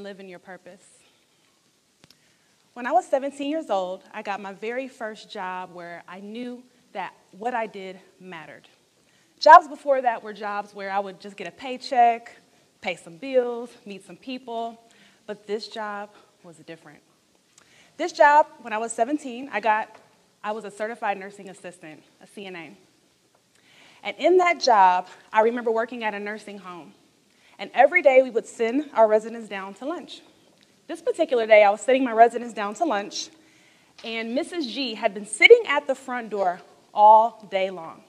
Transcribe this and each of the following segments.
and live in your purpose. When I was 17 years old, I got my very first job where I knew that what I did mattered. Jobs before that were jobs where I would just get a paycheck, pay some bills, meet some people, but this job was different. This job, when I was 17, I got, I was a certified nursing assistant, a CNA. And in that job, I remember working at a nursing home. And every day we would send our residents down to lunch. This particular day, I was sending my residents down to lunch, and Mrs. G had been sitting at the front door all day long.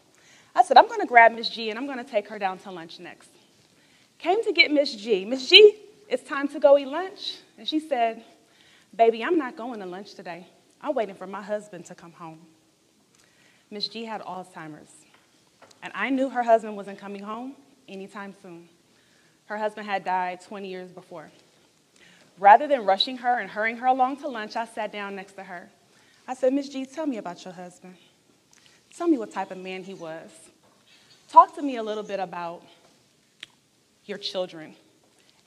I said, I'm going to grab Miss G and I'm going to take her down to lunch next. Came to get Miss G. Miss G, it's time to go eat lunch. And she said, Baby, I'm not going to lunch today. I'm waiting for my husband to come home. Miss G had Alzheimer's. And I knew her husband wasn't coming home anytime soon. Her husband had died 20 years before. Rather than rushing her and hurrying her along to lunch, I sat down next to her. I said, Miss G, tell me about your husband. Tell me what type of man he was. Talk to me a little bit about your children.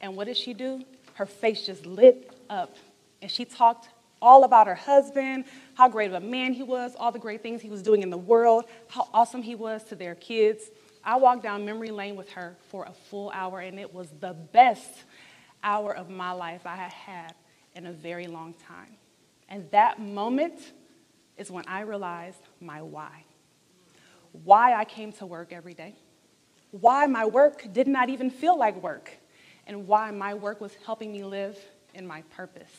And what did she do? Her face just lit up. And she talked all about her husband, how great of a man he was, all the great things he was doing in the world, how awesome he was to their kids. I walked down memory lane with her for a full hour, and it was the best hour of my life I had had in a very long time. And that moment is when I realized my why. Why I came to work every day, why my work did not even feel like work, and why my work was helping me live in my purpose.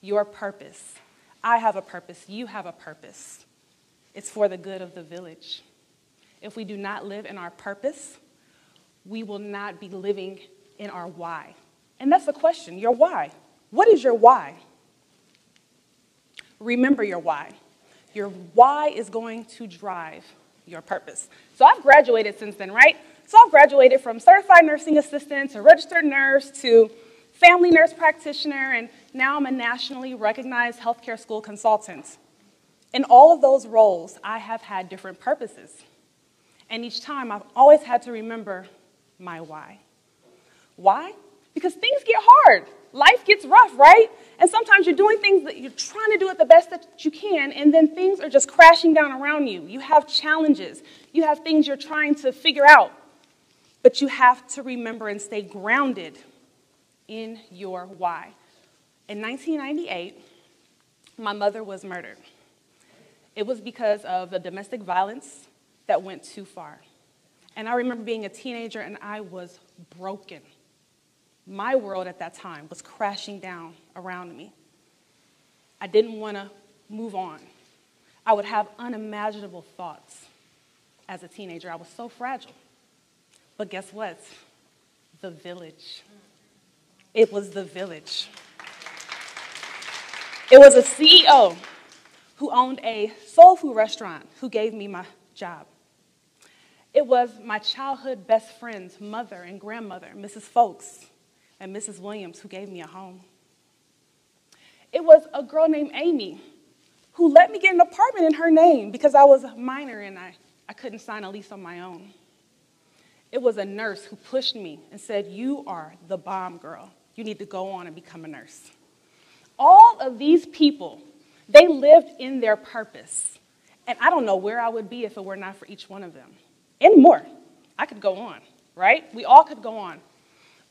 Your purpose I have a purpose. You have a purpose. It's for the good of the village. If we do not live in our purpose, we will not be living in our why. And that's the question your why. What is your why? Remember your why. Your why is going to drive your purpose. So I've graduated since then, right? So I've graduated from certified nursing assistant to registered nurse to family nurse practitioner, and now I'm a nationally recognized healthcare school consultant. In all of those roles, I have had different purposes. And each time, I've always had to remember my why. Why? Because things get hard. Life gets rough, right? And sometimes you're doing things that you're trying to do it the best that you can, and then things are just crashing down around you. You have challenges, you have things you're trying to figure out. But you have to remember and stay grounded in your why. In 1998, my mother was murdered. It was because of the domestic violence that went too far. And I remember being a teenager and I was broken. My world at that time was crashing down around me. I didn't want to move on. I would have unimaginable thoughts as a teenager. I was so fragile. But guess what? The village it was the village. It was a CEO who owned a soul food restaurant who gave me my job. It was my childhood best friend's mother and grandmother, Mrs. Folks and Mrs. Williams, who gave me a home. It was a girl named Amy who let me get an apartment in her name because I was a minor and I, I couldn't sign a lease on my own. It was a nurse who pushed me and said, You are the bomb girl you need to go on and become a nurse. All of these people, they lived in their purpose. And I don't know where I would be if it were not for each one of them. And more. I could go on, right? We all could go on.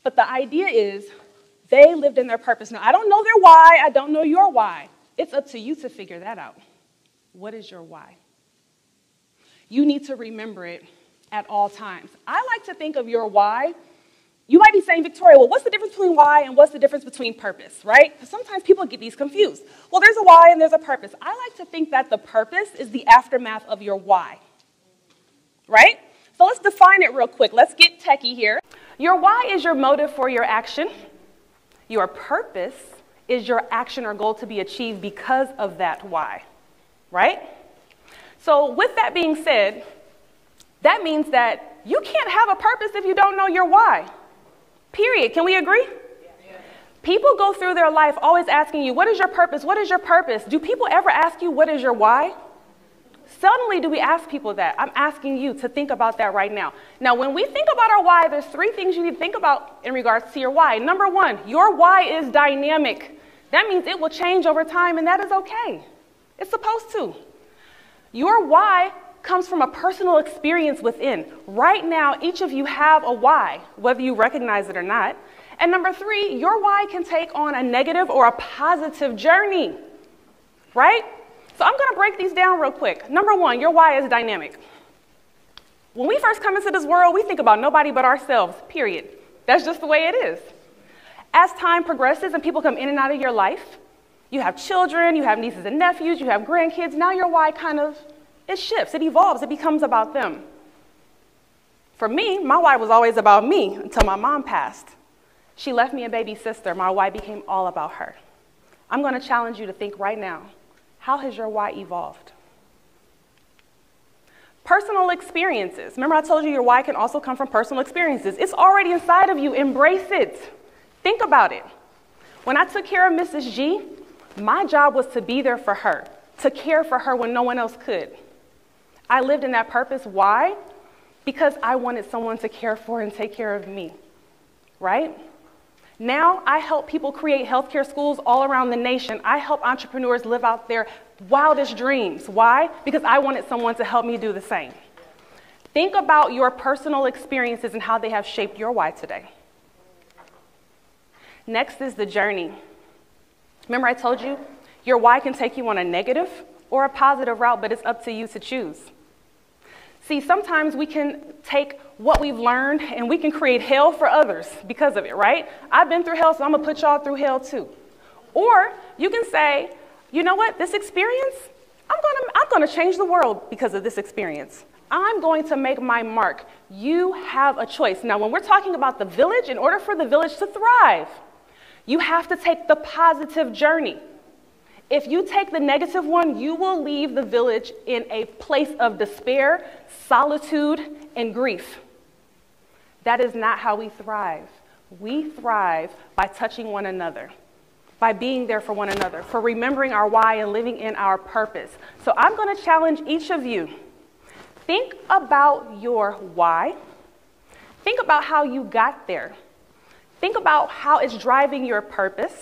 But the idea is they lived in their purpose. Now, I don't know their why, I don't know your why. It's up to you to figure that out. What is your why? You need to remember it at all times. I like to think of your why you might be saying, Victoria, well, what's the difference between why and what's the difference between purpose, right? Because sometimes people get these confused. Well, there's a why and there's a purpose. I like to think that the purpose is the aftermath of your why, right? So let's define it real quick. Let's get techie here. Your why is your motive for your action. Your purpose is your action or goal to be achieved because of that why, right? So, with that being said, that means that you can't have a purpose if you don't know your why. Period. Can we agree? People go through their life always asking you, What is your purpose? What is your purpose? Do people ever ask you, What is your why? Suddenly, do we ask people that? I'm asking you to think about that right now. Now, when we think about our why, there's three things you need to think about in regards to your why. Number one, your why is dynamic. That means it will change over time, and that is okay. It's supposed to. Your why comes from a personal experience within. Right now, each of you have a why, whether you recognize it or not. And number three, your why can take on a negative or a positive journey, right? So I'm going to break these down real quick. Number one, your why is dynamic. When we first come into this world, we think about nobody but ourselves, period. That's just the way it is. As time progresses and people come in and out of your life, you have children, you have nieces and nephews, you have grandkids, now your why kind of it shifts, it evolves, it becomes about them. For me, my why was always about me until my mom passed. She left me a baby sister. My why became all about her. I'm going to challenge you to think right now how has your why evolved? Personal experiences. Remember, I told you your why can also come from personal experiences. It's already inside of you. Embrace it. Think about it. When I took care of Mrs. G, my job was to be there for her, to care for her when no one else could. I lived in that purpose. Why? Because I wanted someone to care for and take care of me, right? Now I help people create healthcare schools all around the nation. I help entrepreneurs live out their wildest dreams. Why? Because I wanted someone to help me do the same. Think about your personal experiences and how they have shaped your why today. Next is the journey. Remember, I told you your why can take you on a negative or a positive route, but it's up to you to choose. See, sometimes we can take what we've learned and we can create hell for others because of it, right? I've been through hell, so I'm gonna put y'all through hell too. Or you can say, you know what, this experience, I'm gonna, I'm gonna change the world because of this experience. I'm going to make my mark. You have a choice. Now, when we're talking about the village, in order for the village to thrive, you have to take the positive journey. If you take the negative one, you will leave the village in a place of despair, solitude, and grief. That is not how we thrive. We thrive by touching one another, by being there for one another, for remembering our why and living in our purpose. So I'm going to challenge each of you. Think about your why. Think about how you got there. Think about how it's driving your purpose.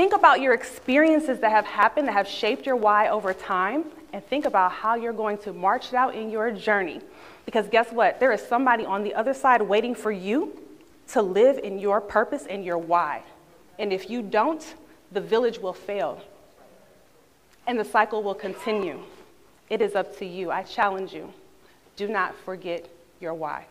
Think about your experiences that have happened that have shaped your why over time, and think about how you're going to march it out in your journey. Because guess what? There is somebody on the other side waiting for you to live in your purpose and your why. And if you don't, the village will fail. And the cycle will continue. It is up to you. I challenge you. Do not forget your why.